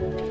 Thank you.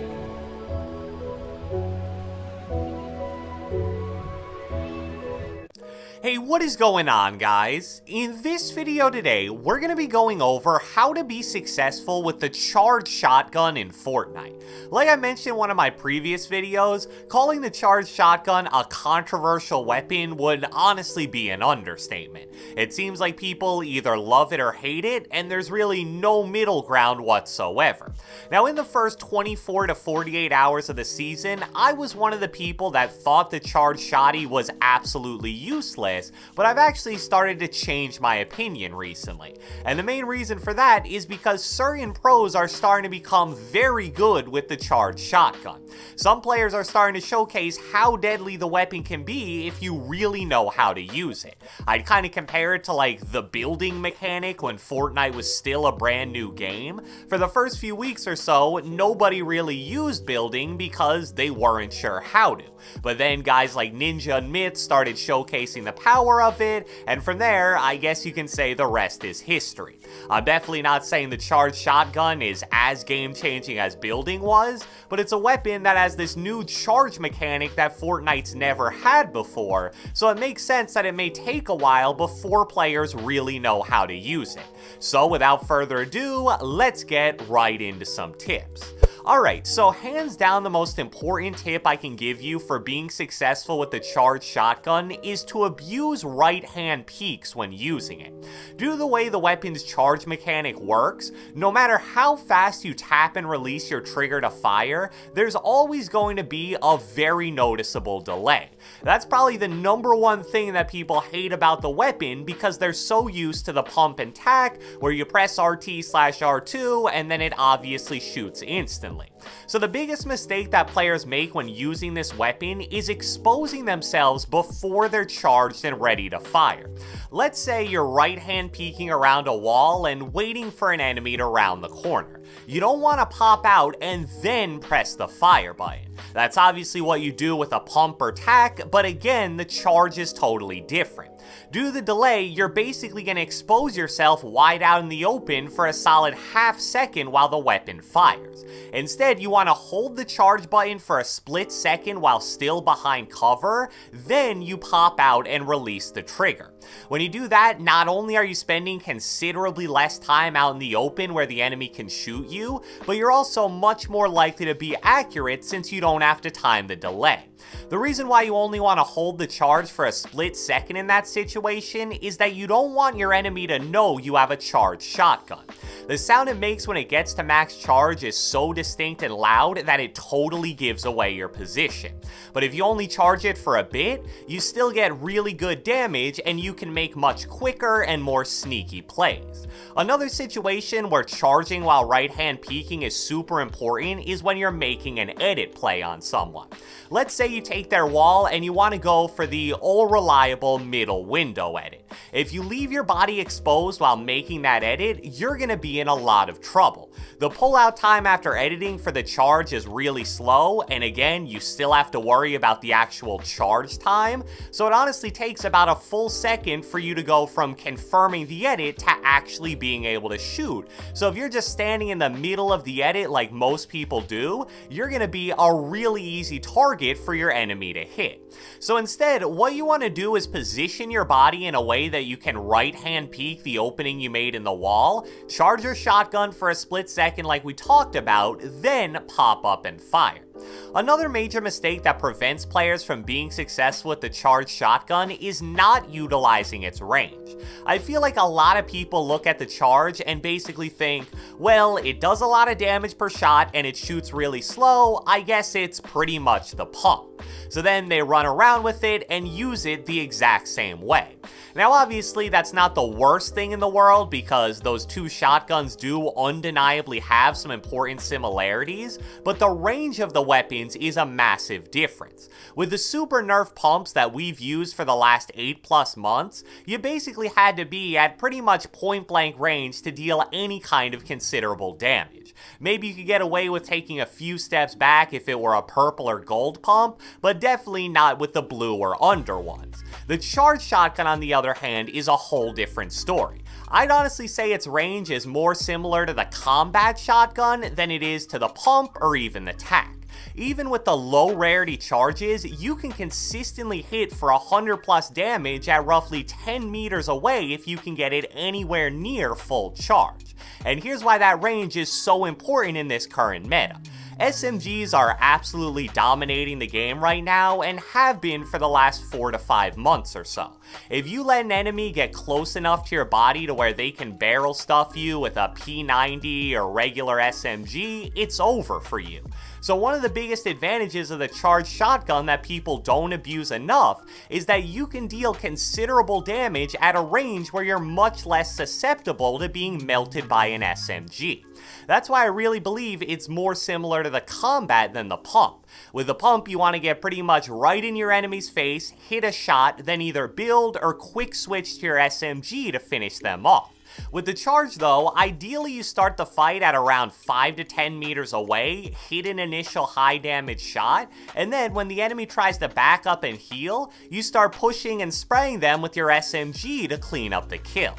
Hey, what is going on guys? In this video today, we're going to be going over how to be successful with the charged shotgun in Fortnite. Like I mentioned in one of my previous videos, calling the charged shotgun a controversial weapon would honestly be an understatement. It seems like people either love it or hate it, and there's really no middle ground whatsoever. Now in the first 24 to 48 hours of the season, I was one of the people that thought the charged shotty was absolutely useless but I've actually started to change my opinion recently. And the main reason for that is because certain pros are starting to become very good with the charged shotgun. Some players are starting to showcase how deadly the weapon can be if you really know how to use it. I'd kind of compare it to like the building mechanic when Fortnite was still a brand new game. For the first few weeks or so, nobody really used building because they weren't sure how to. But then guys like Ninja and Myth started showcasing the power of it, and from there, I guess you can say the rest is history. I'm definitely not saying the charged shotgun is as game-changing as building was, but it's a weapon that has this new charge mechanic that Fortnite's never had before, so it makes sense that it may take a while before players really know how to use it. So without further ado, let's get right into some tips. Alright, so hands down the most important tip I can give you for being successful with the charged shotgun is to abuse right hand peeks when using it. Due to the way the weapon's charge mechanic works, no matter how fast you tap and release your trigger to fire, there's always going to be a very noticeable delay. That's probably the number one thing that people hate about the weapon because they're so used to the pump and tac where you press RT slash R2 and then it obviously shoots instantly. So the biggest mistake that players make when using this weapon is exposing themselves before they're charged and ready to fire. Let's say you're right hand peeking around a wall and waiting for an enemy to round the corner. You don't want to pop out and then press the fire button. That's obviously what you do with a pump or tac, but again, the charge is totally different. Due to the delay, you're basically going to expose yourself wide out in the open for a solid half second while the weapon fires. Instead, you want to hold the charge button for a split second while still behind cover, then you pop out and release the trigger. When you do that, not only are you spending considerably less time out in the open where the enemy can shoot you, but you're also much more likely to be accurate since you don't have to time the delay. The reason why you only want to hold the charge for a split second in that situation is that you don't want your enemy to know you have a charged shotgun. The sound it makes when it gets to max charge is so distinct and loud that it totally gives away your position. But if you only charge it for a bit, you still get really good damage and you can make much quicker and more sneaky plays. Another situation where charging while right hand peeking is super important is when you're making an edit play on someone. Let's say you take their wall and you want to go for the all-reliable middle window edit. If you leave your body exposed while making that edit, you're going to be in a lot of trouble. The pullout time after editing for the charge is really slow, and again, you still have to worry about the actual charge time, so it honestly takes about a full second for you to go from confirming the edit to actually being able to shoot. So if you're just standing in the middle of the edit like most people do, you're going to be a really easy target for your enemy to hit. So instead, what you want to do is position your body in a way that you can right-hand peek the opening you made in the wall, charge your shotgun for a split second like we talked about, then pop up and fire. Another major mistake that prevents players from being successful with the charged shotgun is not utilizing its range. I feel like a lot of people look at the charge and basically think, well, it does a lot of damage per shot and it shoots really slow, I guess it's pretty much the pump. So then they run around with it and use it the exact same way. Now obviously that's not the worst thing in the world because those two shotguns do undeniably have some important similarities, but the range of the weapons is a massive difference. With the super nerf pumps that we've used for the last 8 plus months, you basically had to be at pretty much point blank range to deal any kind of considerable damage. Maybe you could get away with taking a few steps back if it were a purple or gold pump, but definitely not with the blue or under ones. The charged shotgun on the other hand is a whole different story. I'd honestly say its range is more similar to the combat shotgun than it is to the pump or even the tac. Even with the low rarity charges, you can consistently hit for 100 plus damage at roughly 10 meters away if you can get it anywhere near full charge. And here's why that range is so important in this current meta. SMGs are absolutely dominating the game right now and have been for the last 4 to 5 months or so. If you let an enemy get close enough to your body to where they can barrel stuff you with a P90 or regular SMG, it's over for you. So one of the biggest advantages of the charged shotgun that people don't abuse enough is that you can deal considerable damage at a range where you're much less susceptible to being melted by an SMG. That's why I really believe it's more similar to the combat than the pump. With the pump, you want to get pretty much right in your enemy's face, hit a shot, then either build or quick switch to your SMG to finish them off. With the charge though, ideally you start the fight at around 5 to 10 meters away, hit an initial high damage shot, and then when the enemy tries to back up and heal, you start pushing and spraying them with your SMG to clean up the kill.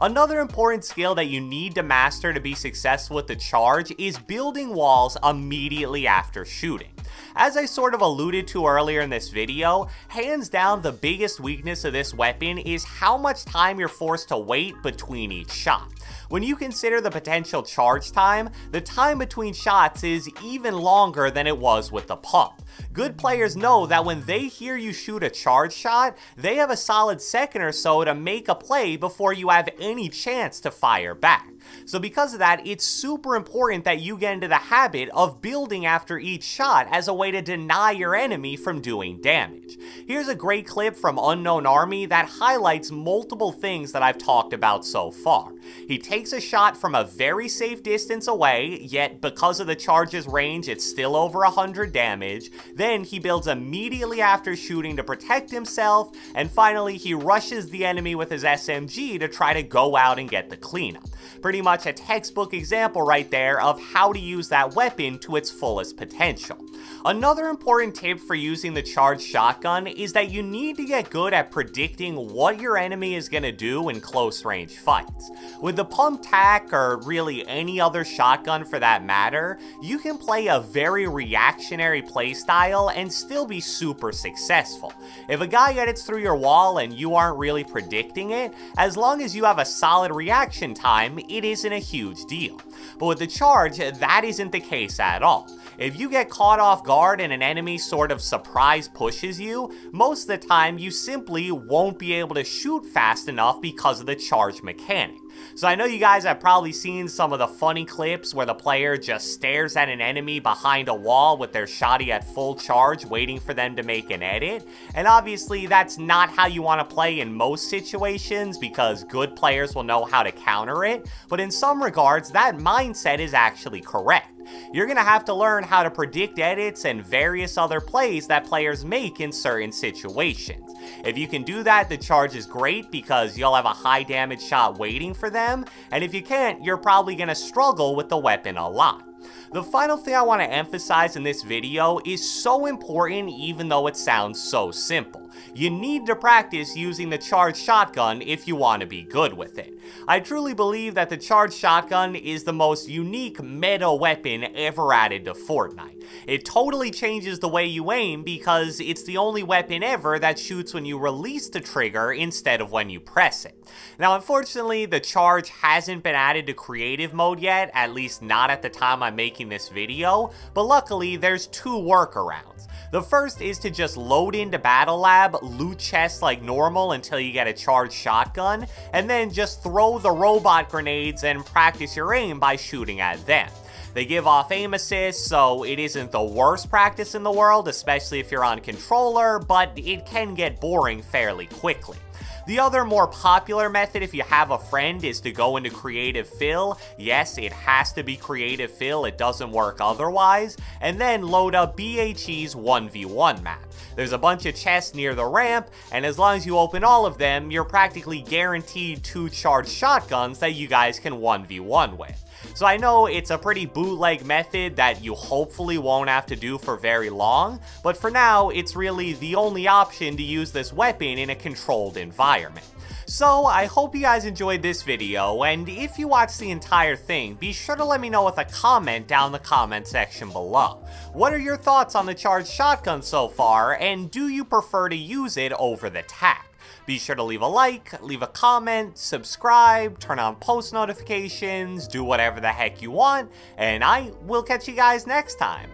Another important skill that you need to master to be successful with the charge is building walls immediately after shooting. As I sort of alluded to earlier in this video, hands down the biggest weakness of this weapon is how much time you're forced to wait between each shot. When you consider the potential charge time, the time between shots is even longer than it was with the pump. Good players know that when they hear you shoot a charge shot, they have a solid second or so to make a play before you have any chance to fire back. So because of that, it's super important that you get into the habit of building after each shot as a way to deny your enemy from doing damage. Here's a great clip from Unknown Army that highlights multiple things that I've talked about so far. He takes a shot from a very safe distance away, yet because of the charge's range, it's still over 100 damage. Then he builds immediately after shooting to protect himself, and finally he rushes the enemy with his SMG to try to go out and get the cleanup. Pretty much a textbook example right there of how to use that weapon to its fullest potential. Another important tip for using the charged shotgun is that you need to get good at predicting what your enemy is going to do in close range fights. With the pump tac or really any other shotgun for that matter, you can play a very reactionary playstyle and still be super successful. If a guy edits through your wall and you aren't really predicting it, as long as you have a solid reaction time, it isn't a huge deal. But with the charge, that isn't the case at all. If you get caught off guard and an enemy sort of surprise pushes you, most of the time you simply won't be able to shoot fast enough because of the charge mechanic. So I know you guys have probably seen some of the funny clips where the player just stares at an enemy behind a wall with their shotty at full charge waiting for them to make an edit. And obviously that's not how you want to play in most situations because good players will know how to counter it. But in some regards that mindset is actually correct you're going to have to learn how to predict edits and various other plays that players make in certain situations. If you can do that, the charge is great because you'll have a high damage shot waiting for them, and if you can't, you're probably going to struggle with the weapon a lot. The final thing I want to emphasize in this video is so important even though it sounds so simple. You need to practice using the charged shotgun if you want to be good with it. I truly believe that the charged shotgun is the most unique meta weapon ever added to Fortnite. It totally changes the way you aim because it's the only weapon ever that shoots when you release the trigger instead of when you press it. Now unfortunately, the charge hasn't been added to creative mode yet, at least not at the time I'm making this video, but luckily there's two workarounds. The first is to just load into Battle Lab, loot chests like normal until you get a charged shotgun, and then just throw the robot grenades and practice your aim by shooting at them. They give off aim assist, so it isn't the worst practice in the world, especially if you're on controller, but it can get boring fairly quickly. The other more popular method if you have a friend is to go into Creative Fill. Yes, it has to be Creative Fill, it doesn't work otherwise. And then load up BHE's 1v1 map. There's a bunch of chests near the ramp, and as long as you open all of them, you're practically guaranteed two charged shotguns that you guys can 1v1 with. So I know it's a pretty bootleg method that you hopefully won't have to do for very long, but for now, it's really the only option to use this weapon in a controlled environment. So I hope you guys enjoyed this video, and if you watched the entire thing, be sure to let me know with a comment down the comment section below. What are your thoughts on the charged shotgun so far, and do you prefer to use it over the TAC? Be sure to leave a like, leave a comment, subscribe, turn on post notifications, do whatever the heck you want, and I will catch you guys next time.